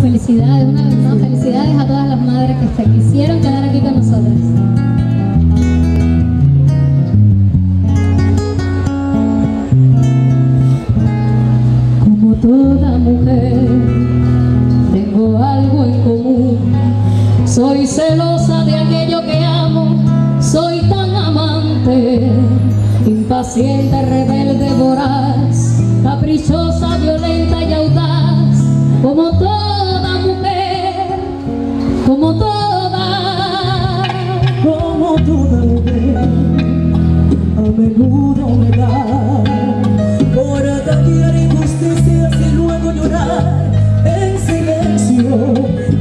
Felicidades, una vez más, felicidades a todas las madres que se quisieron quedar aquí con nosotras. Como toda mujer, tengo algo en común. Soy celosa de aquello que amo, soy tan amante, impaciente, rebelde, voraz, como toda, como toda mujer, a menudo me da por ataquear injusticias y luego llorar en silencio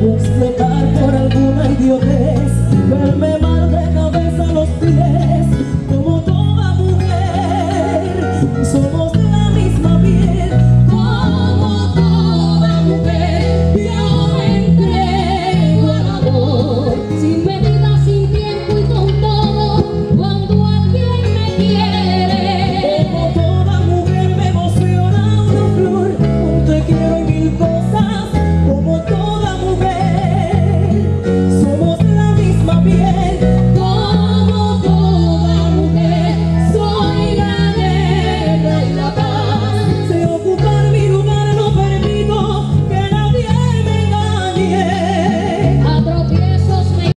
o explotar por alguna idiotez, verme mal de cabeza a los pies, como toda mujer, somos